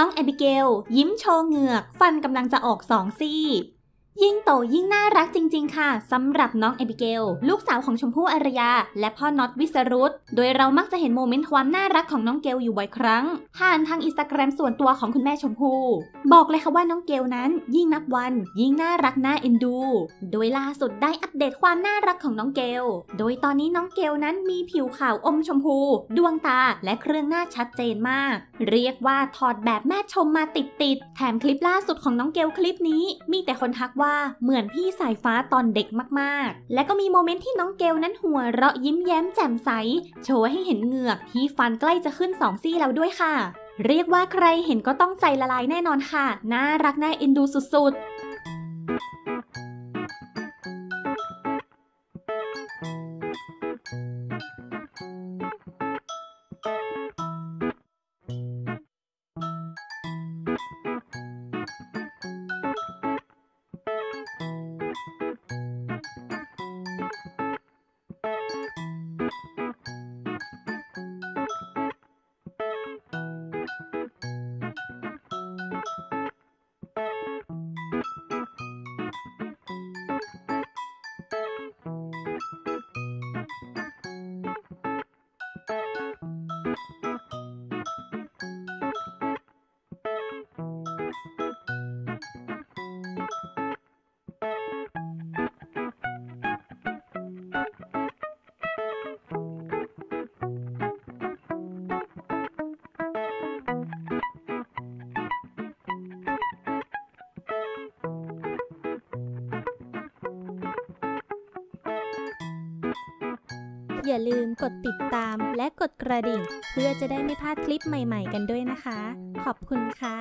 น้องแอบิเกลยิ้มโชว์เหงือก ฟันกำลังจะออกสองซี่ ยิ่งโตยิ่งน่ารักจริง ๆ ค่ะสำหรับน้องแอบิเกล ลูกสาวของชมพู่อารยา และพ่อน็อตวิสรุตโดยเรามักจะเห็น moment ความน่ารักของน้องเกลอยู่บ่อยครั้ง ผ่านทางอินสตาแกรมส่วนตัวของคุณแม่ชมพู่บอกเลยค่ะว่าน้องเกลนั้น ยิ่งนับวัน ยิ่งน่ารักน่าเอ็นดู โดยล่าสุดได้อัปเดตความน่ารักของน้องเกล โดยตอนนี้น้องเกลนั้นมีผิวขาวอมชมพูดวงตาและเครื่องหน้าชัดเจนมาก เรียกว่าถอดแบบแม่ชมมาติดๆแถมคลิปล่าสุดของน้องเกลคลิปนี้ มีแต่คนทักว่าเหมือนพี่สายฟ้าตอนเด็กมากๆ และก็มีโมเมนต์ที่น้องเกลนั้นหัวเราะยิ้มแย้มแจ่มใส โชว์ให้เห็นเหงือกที่ฟันใกล้จะขึ้นสองซี่แล้วด้วยค่ะ เรียกว่าใครเห็นก็ต้องใจละลายแน่นอนค่ะ น่ารักน่าเอ็นดูสุดๆ อย่าลืมกดติดตามและกดกระดิ่ง เพื่อจะได้ไม่พลาดคลิปใหม่ๆกันด้วยนะคะ ขอบคุณค่ะ